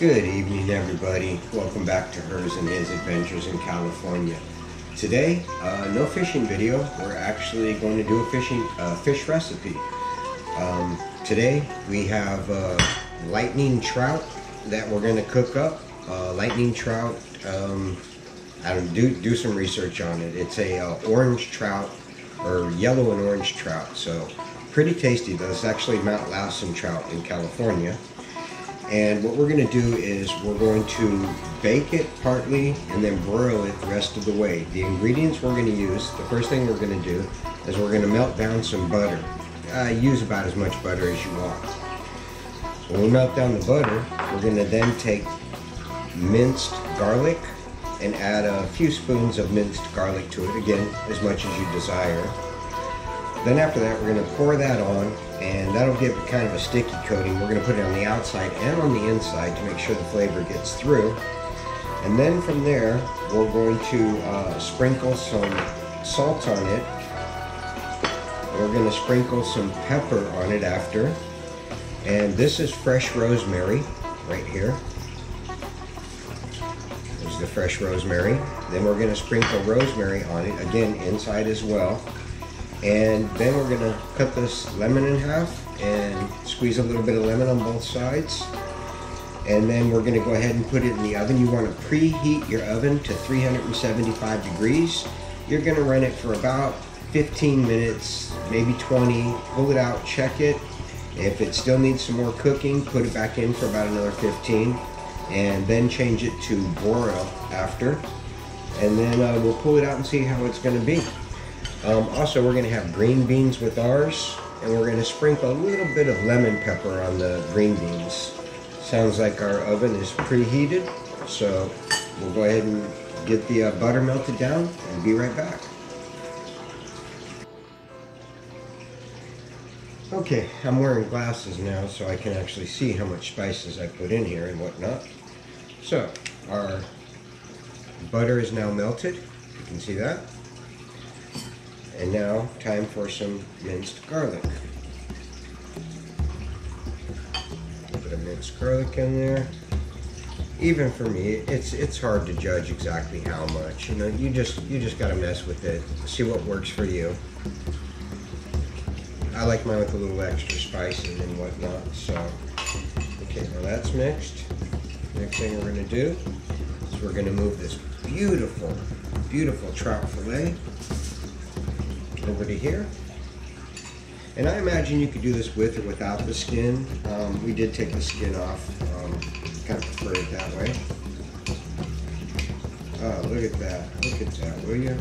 Good evening, everybody. Welcome back to Hers and His Adventures in California. Today, uh, no fishing video. We're actually going to do a fishing uh, fish recipe. Um, today, we have uh, lightning trout that we're going to cook up. Uh, lightning trout. Um, I don't do do some research on it. It's a uh, orange trout or yellow and orange trout. So pretty tasty. It's actually Mount Lassen trout in California. And what we're going to do is we're going to bake it partly and then broil it the rest of the way. The ingredients we're going to use, the first thing we're going to do is we're going to melt down some butter. Uh, use about as much butter as you want. When we melt down the butter, we're going to then take minced garlic and add a few spoons of minced garlic to it, again, as much as you desire. Then after that, we're going to pour that on and that'll give it kind of a sticky coating. We're going to put it on the outside and on the inside to make sure the flavor gets through. And then from there, we're going to uh, sprinkle some salt on it. We're going to sprinkle some pepper on it after. And this is fresh rosemary right here. There's the fresh rosemary. Then we're going to sprinkle rosemary on it, again, inside as well. And then we're gonna cut this lemon in half and squeeze a little bit of lemon on both sides. And then we're gonna go ahead and put it in the oven. You wanna preheat your oven to 375 degrees. You're gonna run it for about 15 minutes, maybe 20. Pull it out, check it. If it still needs some more cooking, put it back in for about another 15 and then change it to broil after. And then uh, we'll pull it out and see how it's gonna be. Um, also, we're going to have green beans with ours, and we're going to sprinkle a little bit of lemon pepper on the green beans. Sounds like our oven is preheated, so we'll go ahead and get the uh, butter melted down and be right back. Okay, I'm wearing glasses now so I can actually see how much spices I put in here and whatnot. So, our butter is now melted. You can see that. And now, time for some minced garlic. A bit of minced garlic in there. Even for me, it's it's hard to judge exactly how much. You know, you just you just gotta mess with it, see what works for you. I like mine with a little extra spicy and whatnot. So, okay, now that's mixed. Next thing we're gonna do is we're gonna move this beautiful, beautiful trout fillet over to here. And I imagine you could do this with or without the skin. Um, we did take the skin off, um, kind of prefer it that way. Oh, look at that. Look at that, will you?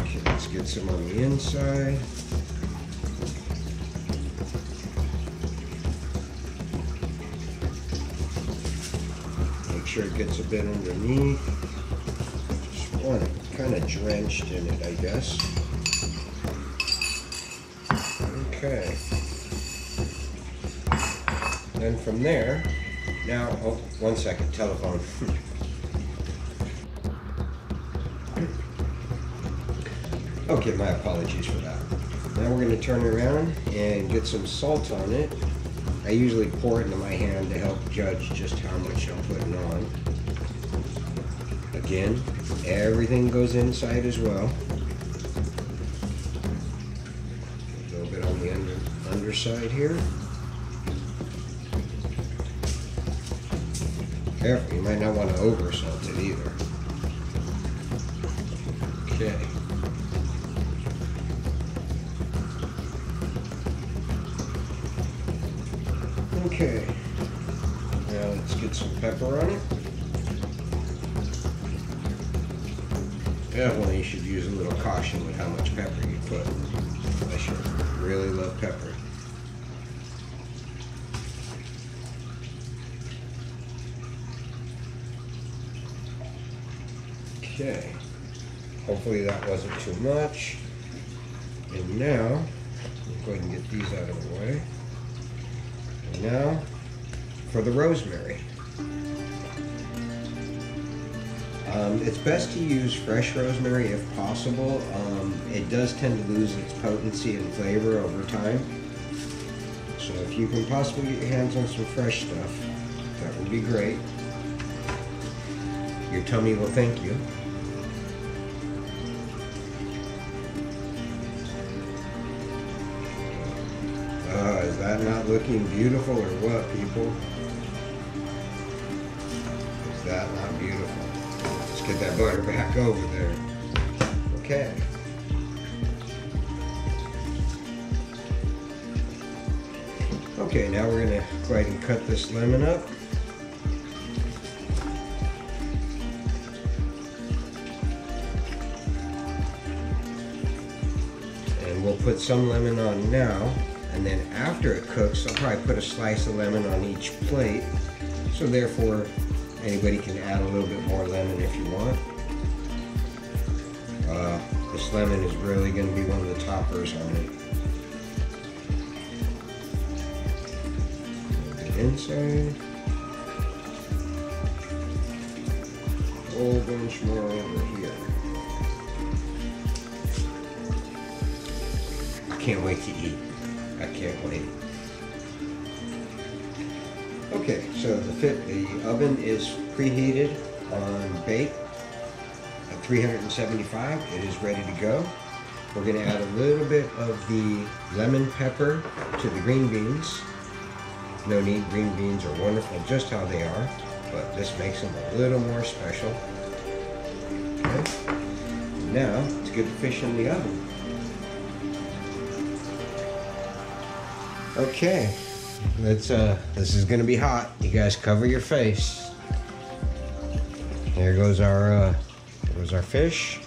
Okay, let's get some on the inside. Make sure it gets a bit underneath. Just want it kind of drenched in it, I guess. Okay. Then from there, now, oh, one second, telephone. okay, my apologies for that. Now we're going to turn around and get some salt on it. I usually pour it into my hand to help judge just how much I'm putting on. Again, everything goes inside as well. Underside here. Careful, you might not want to over salt it either. Okay. Okay. Now let's get some pepper on it. Definitely you should use a little caution with how much pepper you put, unless you really love pepper. Okay. Hopefully that wasn't too much. And now, go ahead and get these out of the way. And now, for the rosemary. Um, it's best to use fresh rosemary if possible. Um, it does tend to lose its potency and flavor over time. So if you can possibly get your hands on some fresh stuff, That would be great. Your tummy will thank you. Uh, is that not looking beautiful or what, people? Get that butter back over there. Okay. Okay, now we're gonna go ahead and cut this lemon up. And we'll put some lemon on now, and then after it cooks, I'll probably put a slice of lemon on each plate. So therefore, anybody can add a little bit more lemon if you want. Uh, this lemon is really gonna be one of the toppers on it. inside. A whole bunch more over here. I can't wait to eat. I can't wait. Okay, so the fit the oven is preheated on bake at 375. It is ready to go. We're gonna add a little bit of the lemon pepper to the green beans. No need, green beans are wonderful just how they are, but this makes them a little more special. Okay. Now, let's get the fish in the oven. Okay, let's, uh, this is gonna be hot. You guys cover your face. There goes our, uh, there goes our fish.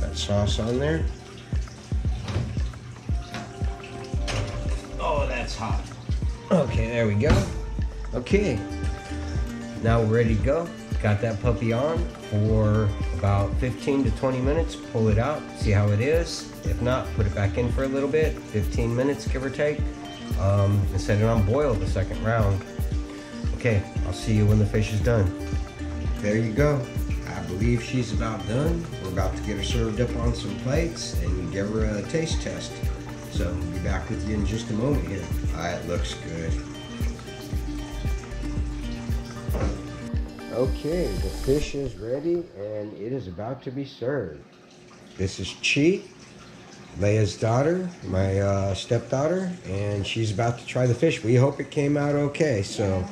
That sauce on there. Oh, that's hot. Okay, there we go. Okay, now we're ready to go. Got that puppy on for about 15 to 20 minutes. Pull it out, see how it is. If not, put it back in for a little bit, 15 minutes, give or take. Um, and set it on boil the second round. Okay, I'll see you when the fish is done. There you go. I believe she's about done. We're about to get her served up on some plates and give her a taste test. So we'll be back with you in just a moment here. All right, looks good. Okay, the fish is ready and it is about to be served. This is Chi, Leia's daughter, my uh, stepdaughter, and she's about to try the fish. We hope it came out okay, so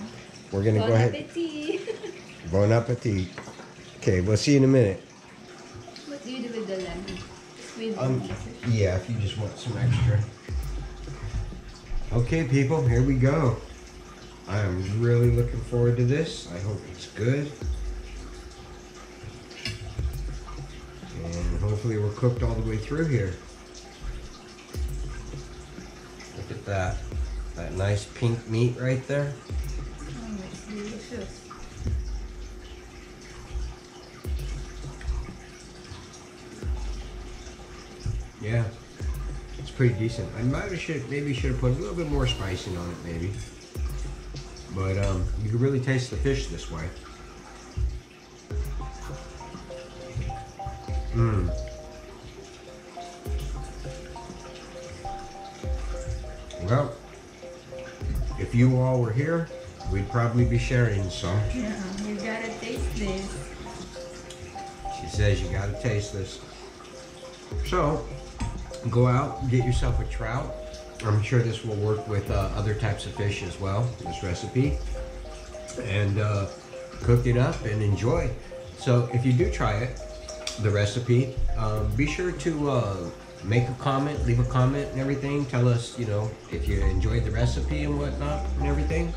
we're gonna Bon go ahead. appetit. Bon appetit. Okay, we'll see you in a minute. what do you do with the lemon? With Um, the yeah, if you just want some extra. Okay, people, here we go. I am really looking forward to this. I hope it's good. And hopefully we're cooked all the way through here. At that. That nice pink meat right there. Oh, it's delicious. Yeah, it's pretty decent. I might have should maybe should have put a little bit more spicing on it, maybe. But um, you can really taste the fish this way. Mmm. Well, if you all were here, we'd probably be sharing some. Yeah, you gotta taste this. She says you gotta taste this. So, go out, get yourself a trout. I'm sure this will work with uh, other types of fish as well, this recipe. And uh, cook it up and enjoy. So, if you do try it, the recipe, um, be sure to uh, make a comment, leave a comment and everything. Tell us, you know, if you enjoyed the recipe and whatnot and everything.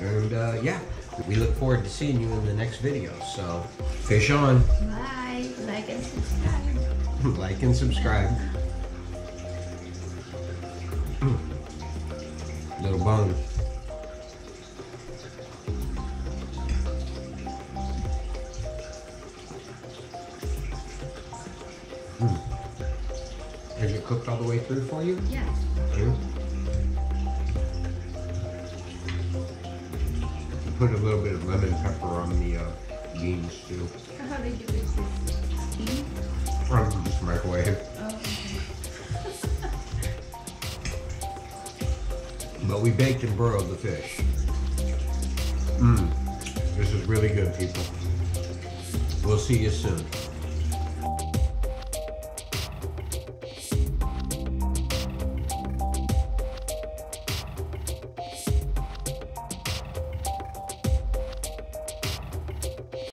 And uh, yeah, we look forward to seeing you in the next video. So, fish on. Bye. Like and subscribe. like and subscribe. Little bone. Cooked all the way through for you? Yeah. Mm. Put a little bit of lemon pepper on the uh, beans too. How did you fix this? Steam? From just microwave. Oh. But we baked and broiled the fish. Mmm. This is really good, people. We'll see you soon.